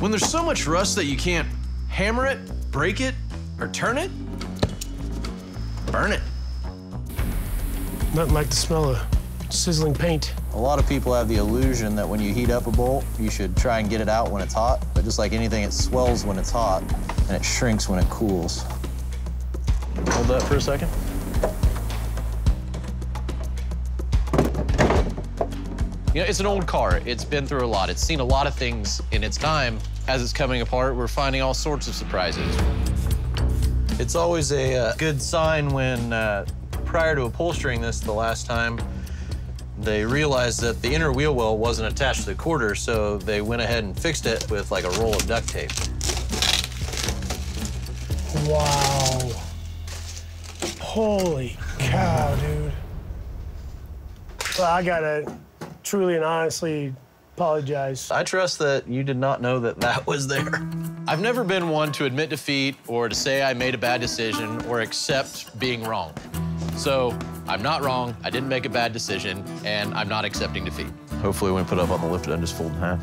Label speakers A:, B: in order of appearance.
A: When there's so much rust that you can't hammer it, break it, or turn it, burn it.
B: Nothing like the smell of sizzling paint.
C: A lot of people have the illusion that when you heat up a bolt, you should try and get it out when it's hot. But just like anything, it swells when it's hot and it shrinks when it cools.
A: Hold that for a second.
D: You know, it's an old car. It's been through a lot. It's seen a lot of things in its time. As it's coming apart, we're finding all sorts of surprises. It's always a uh, good sign when, uh, prior to upholstering this the last time, they realized that the inner wheel well wasn't attached to the quarter, so they went ahead and fixed it with like a roll of duct tape.
B: Wow. Holy cow, dude. Well, I gotta truly and honestly apologize.
D: I trust that you did not know that that was there. I've never been one to admit defeat or to say I made a bad decision or accept being wrong. So I'm not wrong, I didn't make a bad decision, and I'm not accepting defeat.
A: Hopefully when we put up on the lift, it doesn't just fold in half.